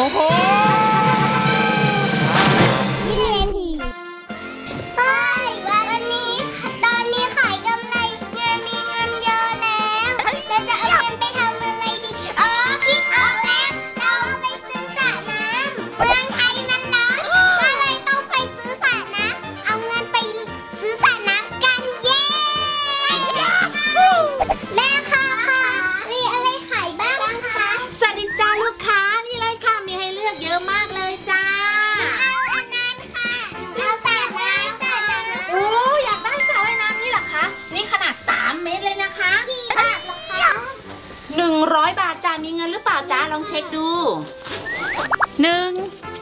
โอ้ มีเงินหรือเปล่าจ้าลองเช็คดู1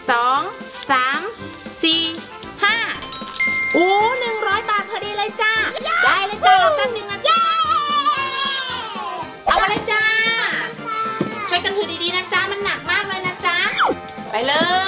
2 3 4 5โอ้100บาทพอดีเลยจ้าได้เลยจ้ารอแป๊บนึงนะจ้าเอามาเลยจ้าช่วยกันถือดีๆนะจ้ามันหนักมากเลยนะจ้าไปเลย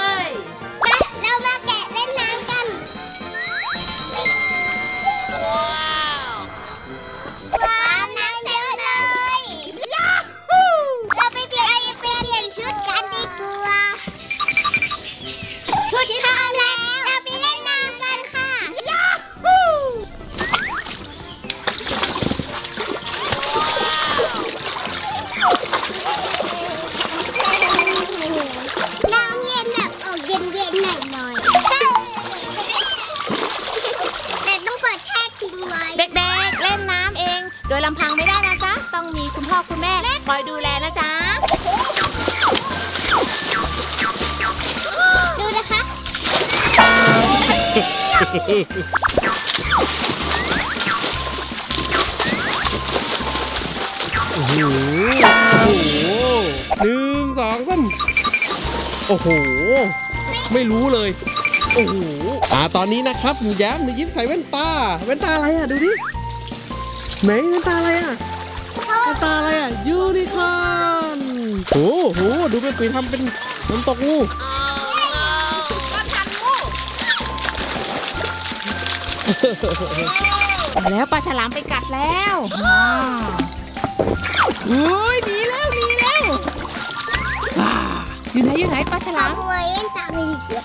ำพังไม่ได้นะจ๊ะ ต้องมีคุณพ่อคุณแม่คอยดูแลนะจ๊ะ ดูนะคะ โอ้โหโอ้โหหนึ่งสองสามโอ้โห ไม่รู้เลย โอ้โหอ่าตอนนี้นะครับหนูแย้มหนูยิ้มใส่แว่นตา แว่นตาอะไรอะ ดูดิ ไหนแว่นตาอะไรอะแว่นตาอะไรอะยูนิคอร์นโอ้โหดูเป็นปีทำเป็นน้ำตกงูแล้วปลาฉลามไปกัดแล้วว้าวอุ้ยหนีแล้วหนีแล้วว้าอยู่ไหนอยู่ไหนปลาฉขลามโมยเล่นตาไปดีกว่า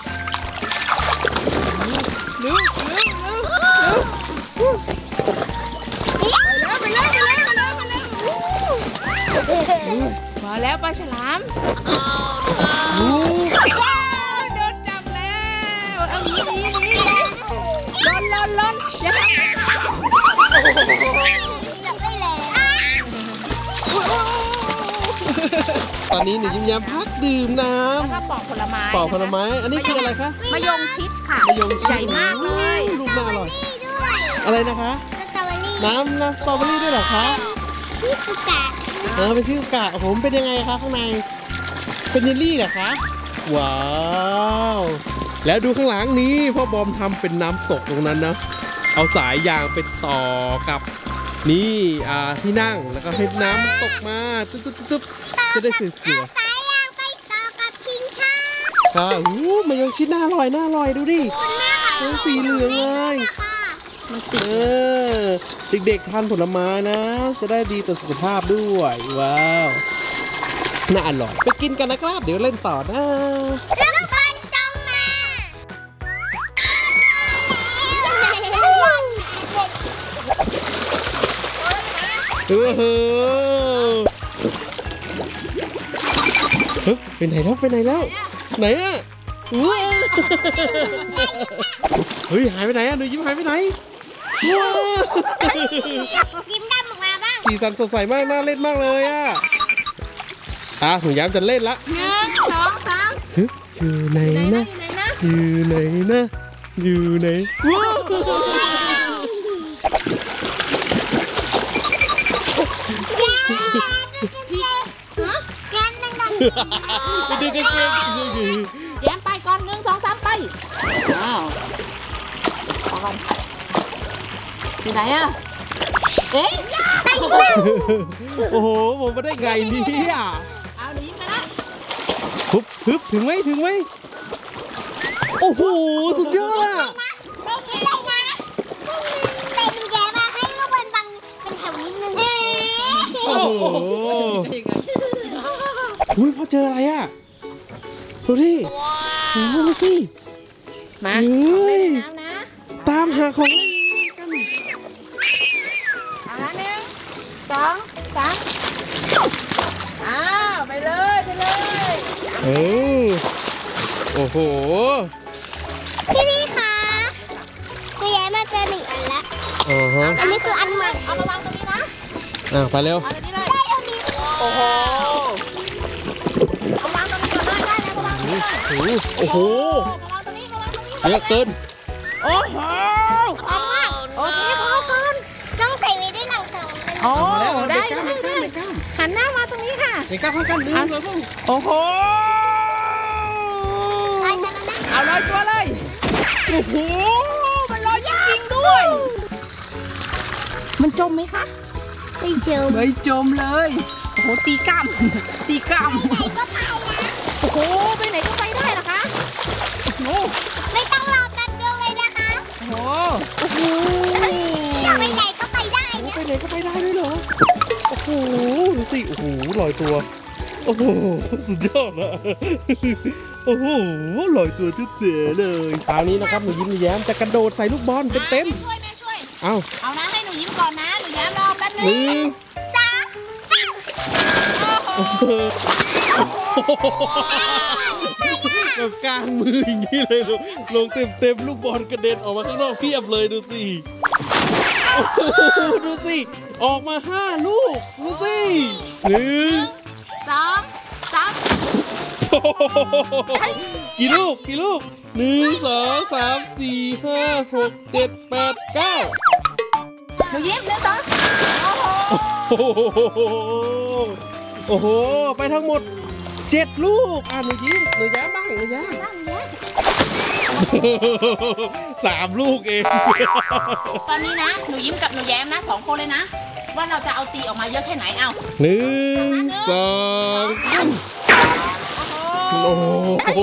เร็ว มาแล้วปลาฉลามว้าวโดนจับแล้วเอาหนีหนีหนีลนลนลนอย่าทำจับได้แล้วตอนนี้หนูยิ้มแย้มพักดื่มน้แล้วก็ปอกผลไม้ปอกผลไม้ อันนี้คืออะไรคะมะยงชิดค่ะมะยงชิดใหญ่มากเลยรูปน่าอร่อยนี่ด้วยอะไรนะคะ น้ำน้ำสตรอเบอรี่ด้วยเหรอคะชิสุกะ เออเป็นชื่อกะโอ้โหมันเป็นยังไงคะข้างใน เป็นเยลลี่เหรอคะ ว้าว แล้วดูข้างหลังนี้พ่อบอมทำเป็นน้ำตกตรงนั้นนะ เอาสายยางไปต่อกับนี่อ่าที่นั่งแล้วก็ให้น้ำมันตกมาตุ๊บตุ๊บตุ๊บจะได้สวยสายยางไปต่อกับชิงช้าๆค่ะอู้มันยังชิ้นน่าอร่อยน่าอร่อยดูดิคุณแม่ค่ะเป็นสีเหลืองเลย ค่ะเออเด็กๆทานผลไม้นะ จะได้ดีต่อสุขภาพด้วย ว้าว น่าอร่อย ไปกินกันนะครับ เดี๋ยวเล่นต่อนะแล้วก็บอลจงมาเออเฮ้ยไปไหนแล้วไปไหนแล้ว ไหนอะว้าวเฮ้ยหายไปไหนอะหนูยิ้มหายไปไหนว้าว ยิ้มดำออกมาบ้างสีสันสดใสมากน่าเล่นมากเลยอะอะหนูย้มจะเล่นละหนึ่งสองสามเฮ้ยอยู่ไหนไหนนะนะอยู่ไหนนะอยู่ไหนนะอยู่ไหนว้าวแก้มเป็นดำไปดูกางเกงแย้มไปก่อนหนึ่งสองสามไปว้าวพ อก่อนอยู่ไหนอะเอ๊ะโอ้โหผมมาได้ไงเนี่ยเอาหนีมาละฮึบฮึบถึงไหมถึงไหมโอ้โหสุดยอดอะไม่ใช่เลยนะเป็นแย่มาให้ข้างบนบังเป็นแถวนิดนึงโอ้โหอุ้ยพ่อเจออะไรอะดูดิโอ้โหดูสิมาเฮ้ยน้ำนะ ตามหาของ สองสามอ้าวไปเลยไปเลยเออโอ้โห พี่พี่คะหนูย้ายมาเจอหนึ่งอันละอ่าฮะอันนี้คืออันใหม่เอามาวางตรงนี้นะอ่าไปเร็ว เอาตรงนี้เลยได้เอานี้โอ้โหเอาวางตรงนี้ก่อนได้ได้แล้วมาวางตรงนี้เลยโอ้โหมาวางตรงนี้มาวางตรงนี้เยอะเกินโอ้โหขอบมากโอเคพอก่อนต้องใส่ไว้ได้หลังสองเลยโอ้มาแล้วได้เด็ก เด็กกล้ามพร้อมกันหนึ่งสองสามโอ้โหไอ้แต่ละนั่นเอาลอยตัวเลยโอ้โหมันลอยจริงๆด้วย มันจมไหมคะไม่เจอไม่จมเลยโอ้โหตีกล้ามตีกล้าม ตัว โอ้โห สุดยอดนะโอ้โหลอยตัวเจ๋ๆเลยคราวนี้นะครับหนูยิ้มหนูแย้มจะกระโดดใส่ลูกบอลเต็มช่วยแม่ช่วย ๆเอ้าเอานะให้หนูยิ้มก่อนนะ หนูย้มรอแป๊บนึหนึ่งงสามสามโอ้โหแบบกลางมืออย่างนี้เลยลงลงเต็มเต็มๆลูกบอลกระเด็นออกมาข้างนอกเพียบเลยดูสิ โอ้โหดูสิ ออกมาห้าลูก ดูสิหนึ่งสองสามโอ้โหกี่ลูกกี่ลูกหนึ่งสองสามสี่ห้าหกเจ็ดแปดเก้าหนูยิ้มหนึ่งสองโอ้โหโอ้โหโอ้โหไปทั้งหมดเจ็ดลูก อะหนูยิ้มหนูแย้มบ้างหนูแย้มบ้างเนี้ย สามลูกเอง ตอนนี้นะ หนูยิ้มกับหนูแย้มนะสองคนเลยนะ ว่าเราจะเอาตีออกมาเยอะแค่ไหนเอาหนึ่งสองสามโอ้โห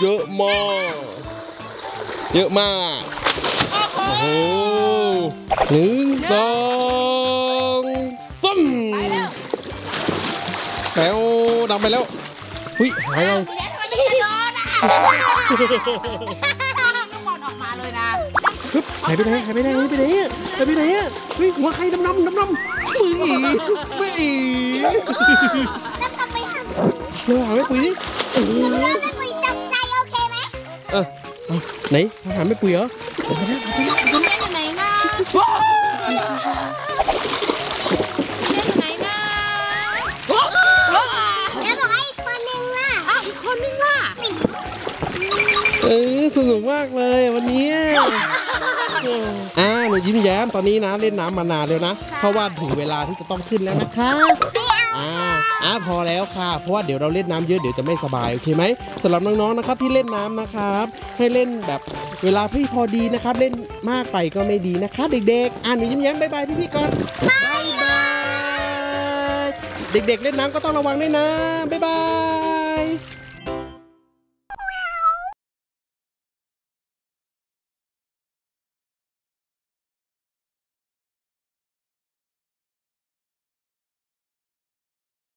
เยอะมาก เยอะมาก โอ้โหหนึ่งสองสามไปแล้วแล้วดังไปแล้วหุ้ยหายไปห นูแย้มทำไมไม่กระโดดอะลูกบอลออกมาเลยนะฮึบหายไปไหนหายไปไหนหายไปไหนอะหายไปไหนอะเฮ้ยหัวใครดำดำดำดำมืออีไม่อีแล้วทำไมทำเราหาไม่ปุ๋ยดิโอ้โหแล้วแม่ปุยตกใจโอเคไหมเออเอาไหนหาไม่ปุ๋ยเหรอเอาไปแล้วเอาไปแล้วหนูแย้มอยู่ไหน สนุกมากเลยวันนี้อ่าหนูยิ้มแย้มตอนนี้นะเล่นน้ำมานานแล้วนะ เพราะว่าถึงเวลาที่จะต้องขึ้นแล้วนะคะอ่าอ่าพอแล้วค่ะ เพราะว่าเดี๋ยวเราเล่นน้ำเยอะเดี๋ยวจะไม่สบายโอเคไหมสำหรับน้องๆนะครับที่เล่นน้ำนะครับ ให้เล่นแบบเวลาที่พอดีนะครับ เล่นมากไปก็ไม่ดีนะคะเด็กๆอ่าหนูยิ้มแย้ม bye bye พี่ๆก่อน bye bye เด็กๆเล่นน้ำก็ต้องระวังด้วยนะบ๊ายบาย